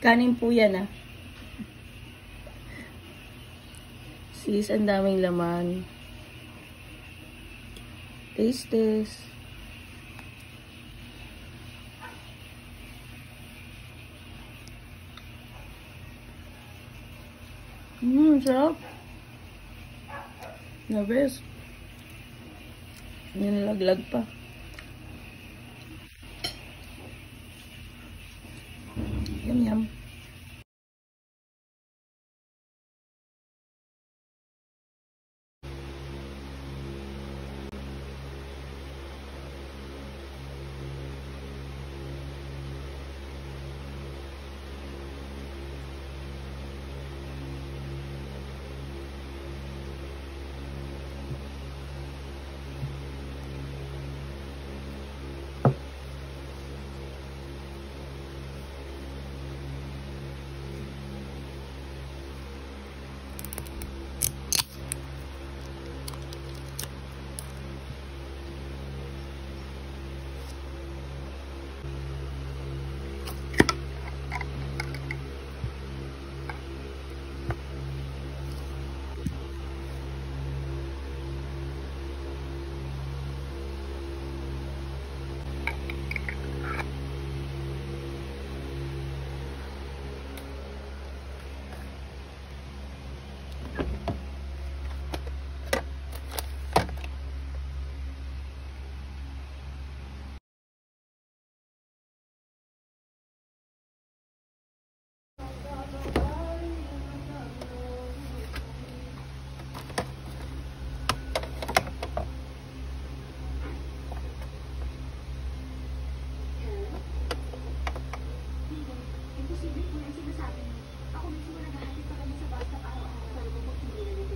Kanin po yan ah. Sis, ang daming laman. Taste test. Mmm, sarap. Best. Nilalaglag pa. Ням-ням. Ako mismo naghahatid pa kami sa basta araw-araw sa loob ng pagkibila ng